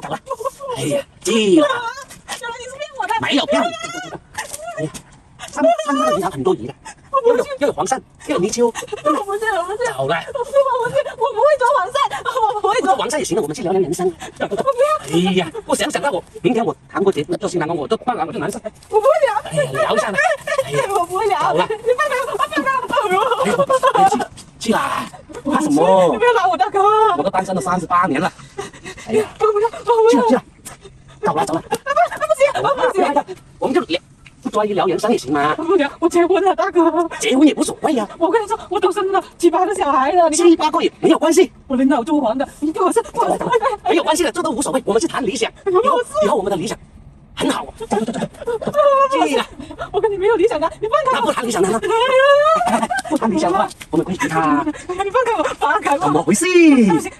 走了。哎呀，记了，原来你是骗我的。没有骗你。哎呀，上上面的银行很多鱼的，又有又有黄鳝，又有泥鳅。我不是，我不是，走了，我不我不我不会抓黄鳝，我不会不做抓。黄鳝也行了，我们去聊聊人生。我不要。哎呀，我想想到我明天我韩国节做新郎官，我都办完我就难受。我不会聊。哎呀，聊一下吧。哎呀，我不会聊。好了你放开我，放开我。哎呦，哎去去啦，怕什么你不？要打我大哥。我都单身了三十八年了。哎呀，我去了去了，走了走了。不行，我不行，我们就聊，不抓一聊人生也行嘛。我不聊，我结婚了，大哥。结婚也无所谓呀、我跟你说，我都生了七八个小孩了，你看七八个也没有关系，我领导住房的，你给我是，我是，没有关系的，这都无所谓。我们是谈理想，以后以后我们的理想很好。走走走走，去了，我跟你没有理想的，你放开那不我，谈理想的呢？不谈理想的话，我们回去他你放开我，放开我。怎么回事？不行，